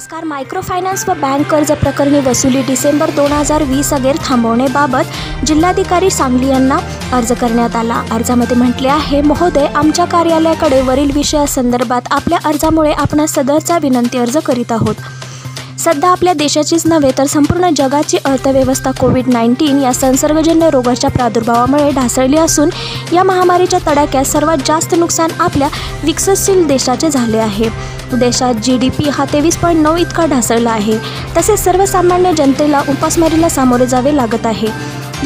नमस्कार मायक्रोफायनान्स व बँक कर्ज प्रकरणी वसुली डिसेंबर दोन हजार वीस अगेर थांबवण्याबाबत जिल्हाधिकारी सांगली यांना अर्ज करण्यात आला. अर्जामध्ये म्हटले आहे महोदय आमच्या कार्यालयाकडे वरील विषयासंदर्भात आपल्या अर्जामुळे आपण सदरचा विनंती अर्ज करीत आहोत. सध्या आपल्या देशाचीच नव्हे तर संपूर्ण जगाची अर्थव्यवस्था कोविड नाईन्टीन या संसर्गजन्य रोगाच्या प्रादुर्भावामुळे ढासळली असून या महामारीच्या तडाख्यात सर्वात जास्त नुकसान आपल्या विकसनशील देशाचे झाले आहे. देशात जी डी पी हा तेवीस पॉईंट नऊ इतका ढासळला आहे. तसेच सर्वसामान्य जनतेला उपासमारीला सामोरे जावे लागत आहे.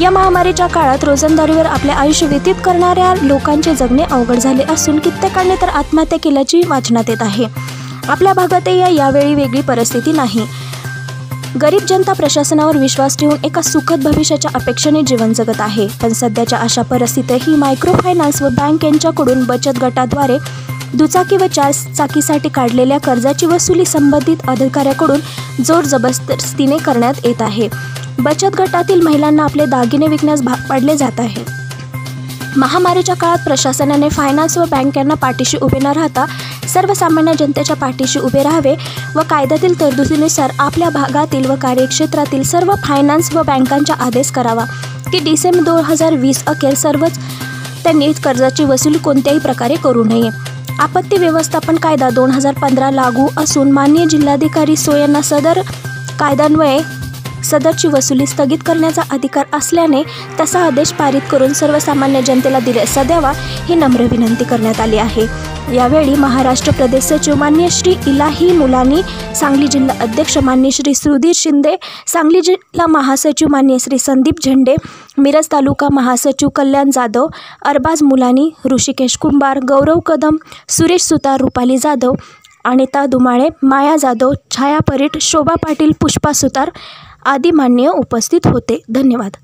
या महामारीच्या काळात रोजंदारीवर आपले आयुष्य व्यतीत करणाऱ्या लोकांचे जगणे अवघड झाले असून कित्येकांनी तर आत्महत्या केल्याची वाचनात येत आहे. आपल्या भागातही या यावेळी वेगळी परिस्थिती नाही. गरीब जनता प्रशासनावर विश्वास ठेवून एका सुखद भविष्याच्या अपेक्षेने जीवन जगत आहे. पण सध्याच्या अशा परिस्थितीतही मायक्रो फायनान्स व बँक यांच्याकडून बचत गटाद्वारे दुचाकी व चार चाकीसाठी काढलेल्या कर्जाची वसुली संबंधित अधिकाऱ्याकडून जोर जबरदस्तीने करण्यात येत आहे. बचत गटातील महिलांना आपले दागिने विकण्यास भाग पाडले जात आहे. महामारीच्या काळात प्रशासनाने फायनान्स व बँकांना पाठीशी उभे न राहता सर्वसामान्य जनतेच्या पाठीशी उभे राहावे व कायद्यातील तरतुदीनुसार आपल्या भागातील व कार्यक्षेत्रातील सर्व फायनान्स व बँकांचा आदेश करावा. की डिसेंबर दोन हजार वीस अखेर सर्वच त्यांनी कर्जाची वसुली कोणत्याही प्रकारे करू नये. आपत्ती व्यवस्थापन कायदा दोन हजार पंधरा लागू असून माननीय जिल्हाधिकारी सो यांना सदर कायद्यान्वये सदरची वसुली स्थगित करण्याचा अधिकार असल्याने तसा आदेश पारित करून सर्वसामान्य जनतेला दिलासा द्यावा ही नम्र विनंती करण्यात आली आहे. यावेळी महाराष्ट्र प्रदेश सचिव मान्य श्री इलाही मुलानी सांगली जिल्हा अध्यक्ष मान्य श्री सुधीर शिंदे सांगली जिल्हा महासचिव मान्य श्री संदीप झेंडे मिरज तालुका महासचिव कल्याण जाधव अरबाज मुलानी ऋषिकेश कुंभार गौरव कदम सुरेश सुतार रुपाली जाधव अनिता दुमाळे माया जाधव छाया परीट शोभा पाटील पुष्पा सुतार आदी मान्य उपस्थित होते. धन्यवाद.